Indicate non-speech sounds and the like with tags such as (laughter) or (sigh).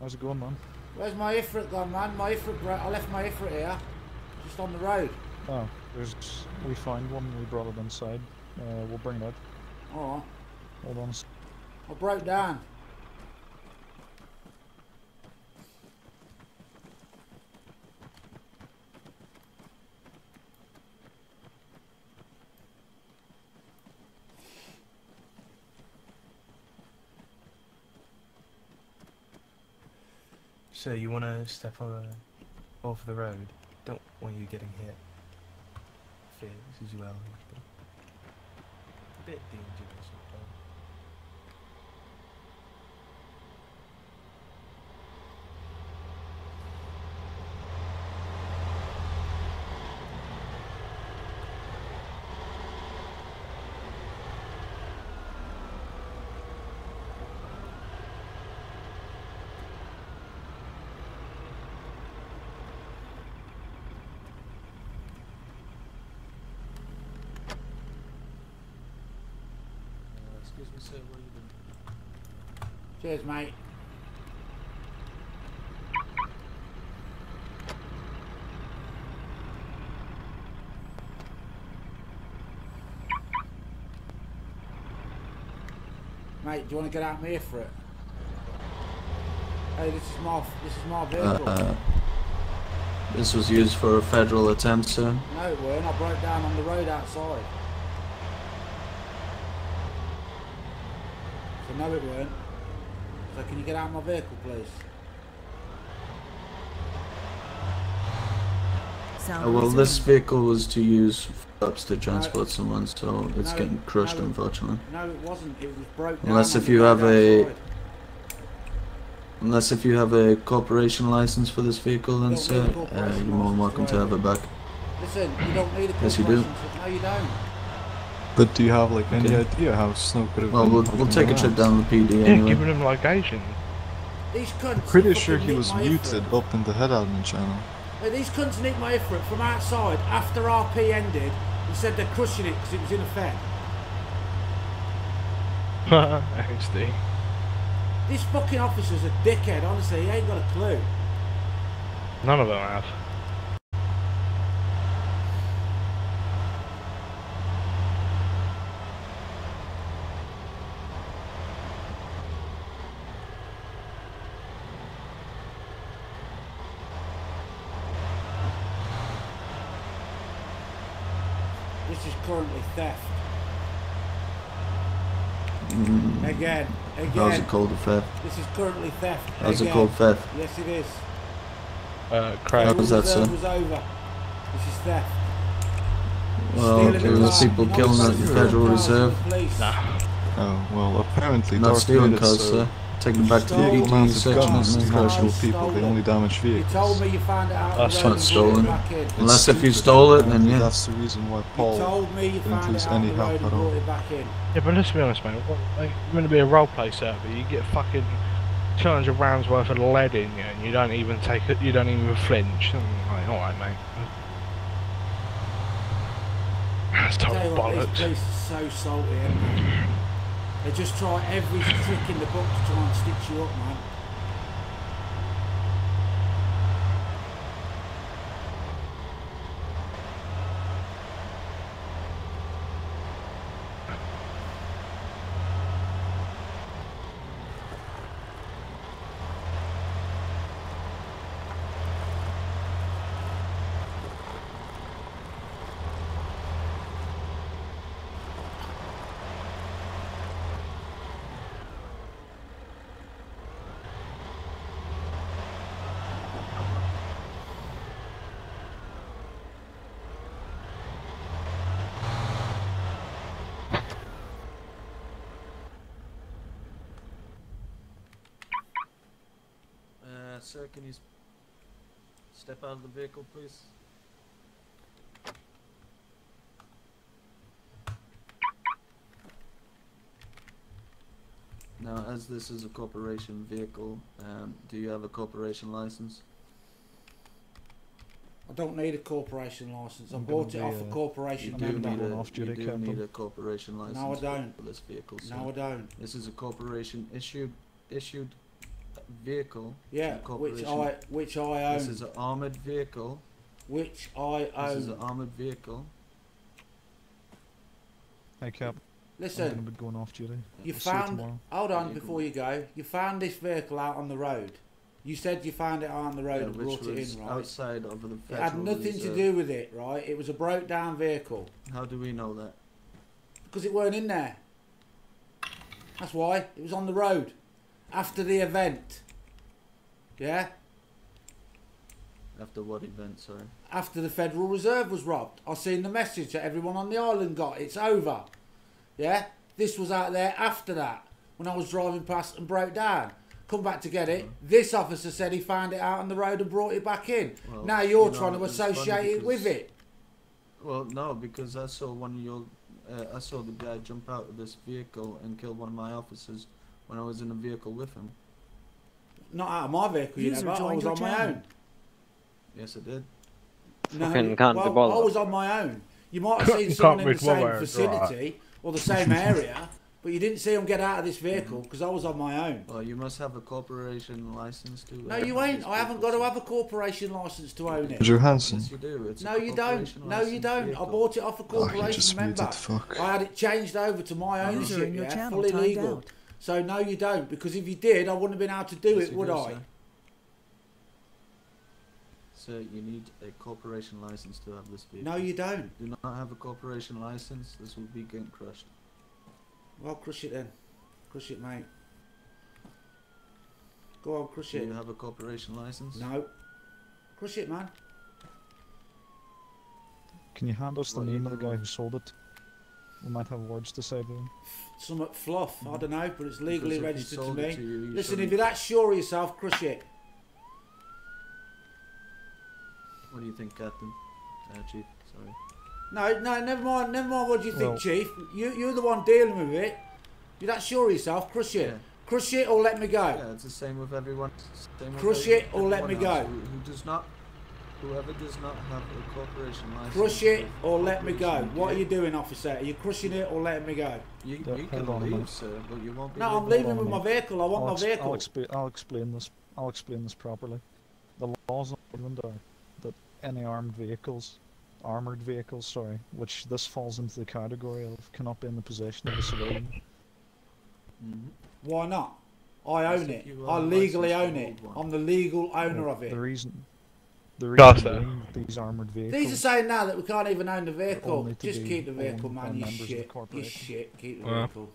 How's it going, man? Where's my Ifrit gone, man? My Ifrit, bro- I left my Ifrit here, just on the road. Oh, there's we find one. We brought it inside. Uh, we'll bring it out. Oh, Hold on. I broke down. So you want to step on off the road? Don't want you getting hit. Fears as well. A bit dangerous. sometimes. Uh, excuse me, sir. What are you doing? Cheers, mate. Mate, do you want to get out my Ifrit? Hey, this is my this is my vehicle. Uh, this was used for a federal attempt, sir. No, it weren't. I broke down on the road outside. So no, it weren't. So can you get out of my vehicle, please? Sound Uh, well, this vehicle was to use ups to transport someone, so it's No, getting crushed, no. unfortunately. No, it wasn't. It was broke down. Unless if you have a- outside. Unless if you have a corporation license for this vehicle, then sir, uh, you're more than welcome to have it back. Listen, you don't need a Yes, you do. No, you don't. But do you have like any Okay. idea how Snow could have Well, been we'll, we'll walking take a trip down to the PD Yeah, anyway. giving him location. These cunts. Pretty sure he was muted Ifrit. up in the head admin channel. Hey, these cunts nicked my Ifrit from outside after RP ended and said they're crushing it because it was in effect. (laughs) XD. This fucking officer's a dickhead, honestly, he ain't got a clue. None of them have. This is currently theft. Mm, Again, how's it called, a theft? This is currently theft. How's it called, theft? Yes, it is. Uh, Craig. How was that, sir? was over. This is theft. Well, Stealing there was people killing at the Federal Reserve. Nah. Oh, well, apparently Not stealing Vader, cars, so sir. Taking them back to the Stole equal PD amounts section. guns to and cars. casual crashes. people, they only damage You vehicles. told me you found it out. That's on not stolen. brought it back in. It's Unless if you stole it, then yeah. That's the reason why Paul told me you didn't found lose it out on any help at all. brought it back in. Yeah, but let's be honest, mate. What, like, you're going to be a roleplay server. You get fucking 200 rounds worth of lead in you, and you don't even take it. You don't even flinch. I'm like, all right, mate. That's total you what, these bollocks. so salty, aren't they? Just try every trick in the book to try and stitch you up, man. Uh, sir, can you step out of the vehicle, please? Now, as this is a corporation vehicle, um, do you have a corporation license? I don't need a corporation license. I I'm bought it off be, a uh, corporation You do member. need one a, off you do Captain. need a corporation license No, I don't. for this vehicle, sir. No, I don't. This is a corporation issued issued vehicle. Yeah, which I which I own. This is an armored vehicle. Which I own. This is an armored vehicle. Hey Cap, Listen. I'm gonna be going off duty. you See you found. tomorrow. Hold on, Yeah, before you go, you found this vehicle out on the road. You said you found it out on the road yeah, and which brought it in, right? outside of the It had nothing to do with it, right? It was a broke down vehicle How do we know that? because it weren't in there. That's why it was on the road after the event. Yeah, After what event? Sorry. after the Federal Reserve was robbed. I seen the message that everyone on the island got. It's over. Yeah, this was out there after that when I was driving past and broke down. Come back to get it. This officer said he found it out on the road and brought it back in. Well, now you're you know, trying to associate it with it. Well, no, because I saw one of your, uh, I saw the guy jump out of this vehicle and kill one of my officers when I was in a vehicle with him. Not out of my vehicle, you User know, but I was your on my own. Yes, I did. No, Fucking can't well. I was on my own. You might have seen Can't someone in the same bothered, vicinity or the same area, but you didn't see them get out of this vehicle mm. because I was on my own. Well, you must have a corporation license to. No, you ain't. I haven't got to have a corporation license to own it. Andrew Hansen. Yes, you do. It's No, you don't. No, you don't. I bought it off a Oh, you corporation. just remember, muted. Fuck. I had it changed over to my User ownership. in your Yeah, channel fully legal. out. So no, you don't. Because if you did, I wouldn't have been able to do Yes, it, would do, I? Sir. Sir, you need a corporation license to have this vehicle. No, you don't. do not have a corporation license. This will be getting crushed. Well, crush it then. Crush it, mate. Go on, crush Do it. Do you have a corporation license? No. Crush it, man. Can you hand us the What name of the guy who sold it? We might have words to say to him. Some fluff. I don't know, but it's legally Because registered to me. to you, you Listen, if you're that sure of yourself, crush it. What do you think, Captain? Uh, Chief, sorry. No, no, never mind. Never mind. What do you think, Well- Chief? You, you're the one dealing with it. You're that sure of yourself. Crush it. Yeah. Crush it or let me go. Yeah, it's the same with everyone. Same with Crush every- it or let me else go. Who, who does not, whoever does not have a corporation license. Crush it or let me go. corporation What are you doing, officer? Are you crushing it or letting me go? You, you can leave, sir, but you won't be. No, I'm leaving leaving with a my vehicle. I want I'll, my ex- vehicle. I'll, expla- I'll explain this. I'll explain this properly. The laws of Ireland are that any armed vehicles, armored vehicles, sorry, which this falls into the category of, cannot be in the possession of a civilian. Mhm. Why not? I own if it. I legally own it. one. I'm the legal owner The- of it. The reason, the Yes, reason sir. being these armored vehicles. These are saying now that we can't even own the vehicle. Just keep the vehicle, man. You members of shit. You shit. Keep the Well. vehicle.